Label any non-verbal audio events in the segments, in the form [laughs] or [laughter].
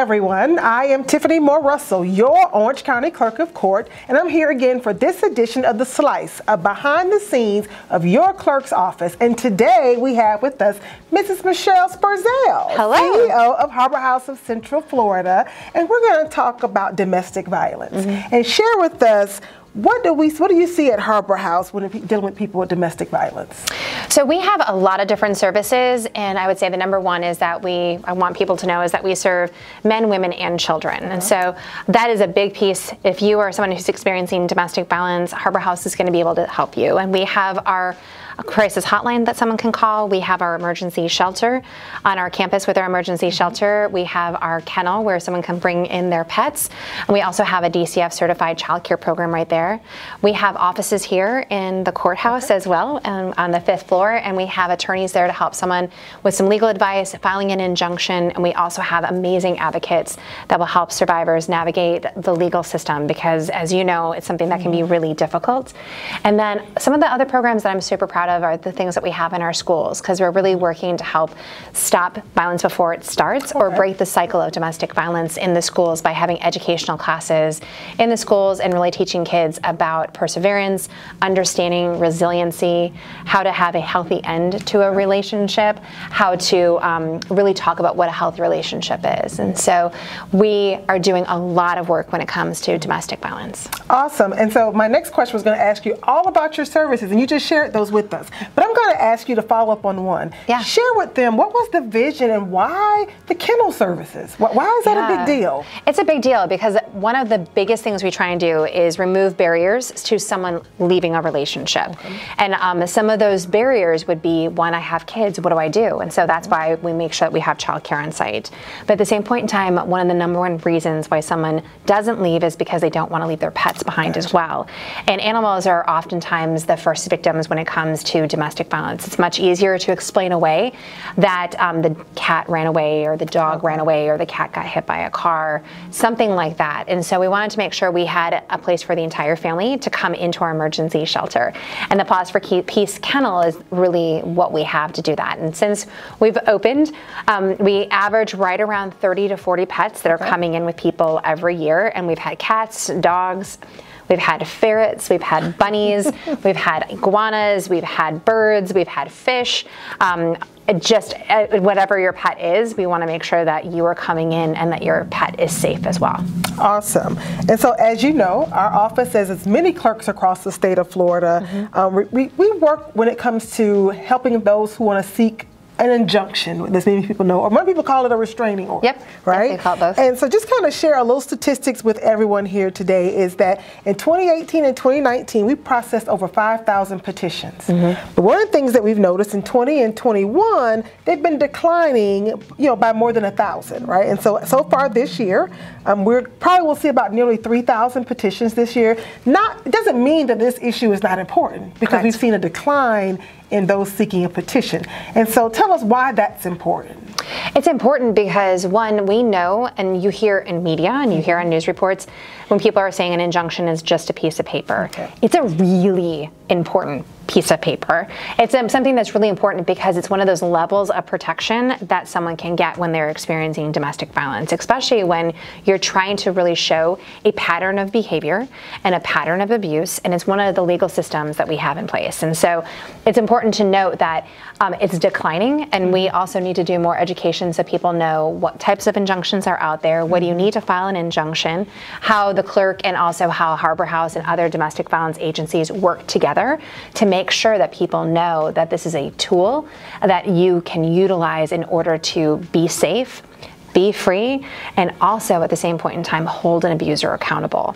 everyone. I am Tiffany Moore Russell, your Orange County Clerk of Court, and I'm here again for this edition of The Slice, a behind the scenes of your clerk's office. And today we have with us Mrs. Michelle Sperzel, Hello. CEO of Harbor House of Central Florida, and we're going to talk about domestic violence mm-hmm. and share with us what do we? What do you see at Harbor House when dealing with people with domestic violence? So we have a lot of different services, and I would say the number one is that we. I want people to know is that we serve men, women, and children, and so that is a big piece. If you are someone who's experiencing domestic violence, Harbor House is going to be able to help you, and we have our a crisis hotline that someone can call. We have our emergency shelter on our campus with our emergency shelter. We have our kennel where someone can bring in their pets. And we also have a DCF certified child care program right there. We have offices here in the courthouse okay. as well um, on the fifth floor, and we have attorneys there to help someone with some legal advice, filing an injunction, and we also have amazing advocates that will help survivors navigate the legal system because, as you know, it's something that can be mm-hmm. really difficult. And then some of the other programs that I'm super proud of are the things that we have in our schools because we're really working to help stop violence before it starts okay. or break the cycle of domestic violence in the schools by having educational classes in the schools and really teaching kids about perseverance, understanding resiliency, how to have a healthy end to a relationship, how to um, really talk about what a healthy relationship is. And so we are doing a lot of work when it comes to domestic violence. Awesome. And so my next question was going to ask you all about your services, and you just shared those with us us. But I'm going to ask you to follow up on one. Yeah. Share with them what was the vision and why the kennel services? Why is that yeah. a big deal? It's a big deal because one of the biggest things we try and do is remove barriers to someone leaving a relationship. Okay. And um, some of those barriers would be when I have kids, what do I do? And so that's why we make sure that we have childcare on site. But at the same point in time, one of the number one reasons why someone doesn't leave is because they don't want to leave their pets behind as well. And animals are oftentimes the first victims when it comes to domestic violence. It's much easier to explain away that um, the cat ran away or the dog ran away or the cat got hit by a car, something like that. And so we wanted to make sure we had a place for the entire family to come into our emergency shelter. And the Paws for Peace Kennel is really what we have to do that. And since we've opened, um, we average right around 30 to 40 pets that are okay. coming in with people every year. And we've had cats, dogs, We've had ferrets, we've had bunnies, [laughs] we've had iguanas, we've had birds, we've had fish. Um, just uh, whatever your pet is, we want to make sure that you are coming in and that your pet is safe as well. Awesome. And so, as you know, our office has as many clerks across the state of Florida. Mm-hmm. Um, we, we work when it comes to helping those who want to seek an injunction, as many people know, or many people call it a restraining order. Yep. Right? They call both. And so just kind of share a little statistics with everyone here today is that in 2018 and 2019, we processed over 5,000 petitions. Mm-hmm. But one of the things that we've noticed in 20 and 21, they've been declining, you know, by more than a thousand, right? And so so far this year, um, we're probably will see about nearly 3,000 petitions this year. Not it doesn't mean that this issue is not important because Correct. we've seen a decline in those seeking a petition. And so tell us why that's important. It's important because one, we know, and you hear in media and you hear on news reports, when people are saying an injunction is just a piece of paper. Okay. It's a really important piece of paper. It's um, something that's really important because it's one of those levels of protection that someone can get when they're experiencing domestic violence, especially when you're trying to really show a pattern of behavior and a pattern of abuse. And it's one of the legal systems that we have in place. And so it's important to note that um, it's declining, and we also need to do more education so people know what types of injunctions are out there, what do you need to file an injunction, how the clerk and also how Harbor House and other domestic violence agencies work together to make sure that people know that this is a tool that you can utilize in order to be safe, be free, and also at the same point in time hold an abuser accountable.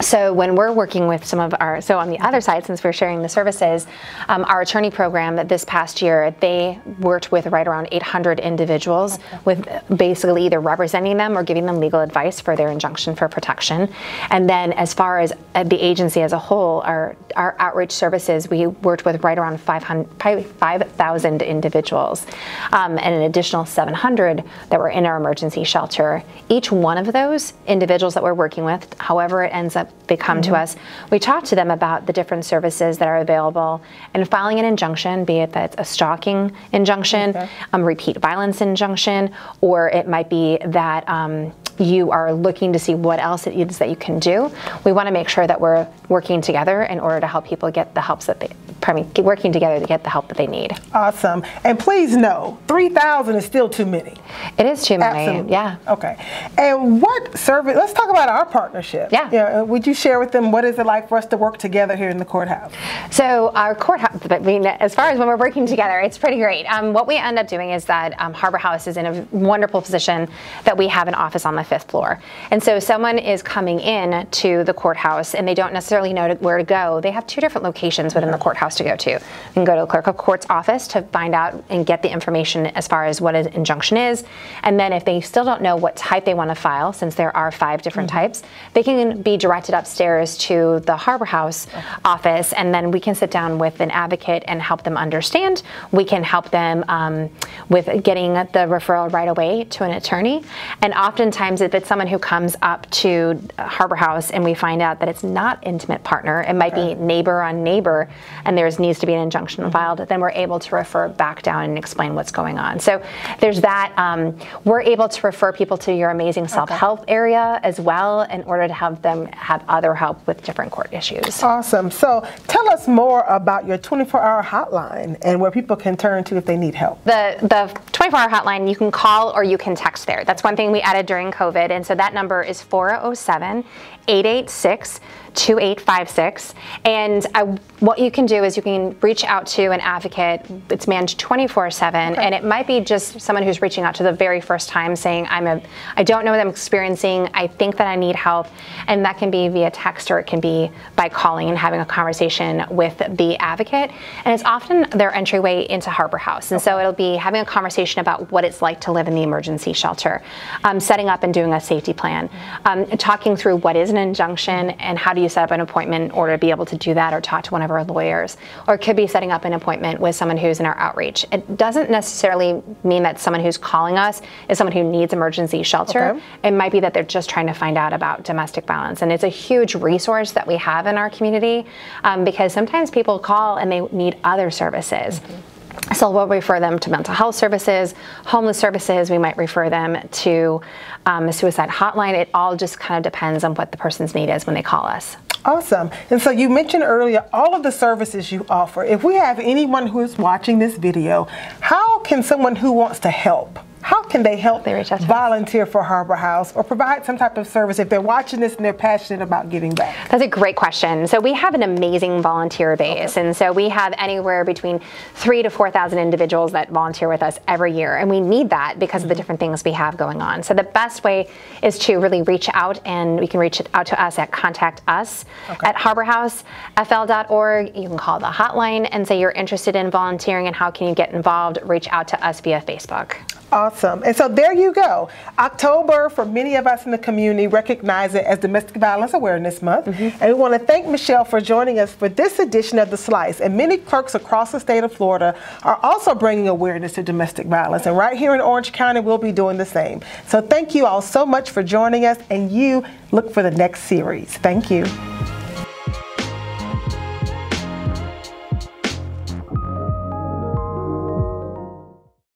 So when we're working with some of our, so on the other side, since we're sharing the services, um, our attorney program this past year, they worked with right around 800 individuals okay. with basically either representing them or giving them legal advice for their injunction for protection. And then as far as uh, the agency as a whole, our, our outreach services, we worked with right around 5,000 individuals um, and an additional 700 that were in our emergency shelter. Each one of those individuals that we're working with, however it ends up they come mm-hmm. to us, we talk to them about the different services that are available and filing an injunction, be it that it's a stalking injunction, okay. um, repeat violence injunction, or it might be that um, you are looking to see what else it is that you can do. We want to make sure that we're working together in order to help people get the helps that they, pardon me, working together to get the help that they need. Awesome. And please know, 3,000 is still too many. It is too many. Absolutely. Yeah. Okay. And what service, let's talk about our partnership. Yeah. yeah. Would you share with them what is it like for us to work together here in the courthouse? So our courthouse, I mean, as far as when we're working together, it's pretty great. Um, what we end up doing is that um, Harbor House is in a wonderful position that we have an office on the fifth floor. And so someone is coming in to the courthouse and they don't necessarily know where to go. They have two different locations within the courthouse to go to. You can go to the clerk of court's office to find out and get the information as far as what an injunction is. And then if they still don't know what type they want to file, since there are five different mm-hmm. types, they can be directed upstairs to the Harbor House okay. office and then we can sit down with an advocate and help them understand. We can help them um, with getting the referral right away to an attorney. And oftentimes, if it's someone who comes up to Harbor House and we find out that it's not intimate partner, it might okay. be neighbor on neighbor, and there needs to be an injunction filed, then we're able to refer back down and explain what's going on. So there's that. Um, we're able to refer people to your amazing self-help okay. area as well in order to have them have other help with different court issues. Awesome. So tell us more about your 24-hour hotline and where people can turn to if they need help. The the 24-hour hotline you can call or you can text there. That's one thing we added during COVID, and so that number is 407 886 2856. And I, what you can do is you can reach out to an advocate. It's manned 24 7. And it might be just someone who's reaching out to the very first time saying, I'm a, I don't know what I'm experiencing. I think that I need help. And that can be via text or it can be by calling and having a conversation with the advocate. And it's often their entryway into Harbor House. And okay. so it'll be having a conversation about what it's like to live in the emergency shelter, um, setting up and doing a safety plan, um, talking through what is an injunction and how do you set up an appointment in order to be able to do that or talk to one of our lawyers. Or it could be setting up an appointment with someone who's in our outreach. It doesn't necessarily mean that someone who's calling us is someone who needs emergency shelter. Okay. It might be that they're just trying to find out about domestic violence. And it's a huge resource that we have in our community um, because sometimes people call and they need other services. Mm-hmm. So we'll refer them to mental health services, homeless services. We might refer them to um, a suicide hotline. It all just kind of depends on what the person's need is when they call us. Awesome. And so you mentioned earlier all of the services you offer. If we have anyone who is watching this video, how can someone who wants to help how can they help they volunteer for Harbor House or provide some type of service if they're watching this and they're passionate about giving back? That's a great question. So we have an amazing volunteer base, okay. and so we have anywhere between three to four thousand individuals that volunteer with us every year, and we need that because of the mm-hmm. different things we have going on. So the best way is to really reach out, and we can reach out to us at contact us okay. at harborhousefl.org. You can call the hotline and say you're interested in volunteering and how can you get involved. Reach out to us via Facebook. Awesome. And so there you go. October, for many of us in the community, recognize it as Domestic Violence Awareness Month. Mm-hmm. And we want to thank Michelle for joining us for this edition of The Slice. And many clerks across the state of Florida are also bringing awareness to domestic violence. And right here in Orange County, we'll be doing the same. So thank you all so much for joining us. And you look for the next series. Thank you.